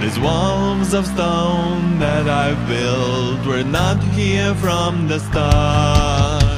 These walls of stone that I've built were not here from the start.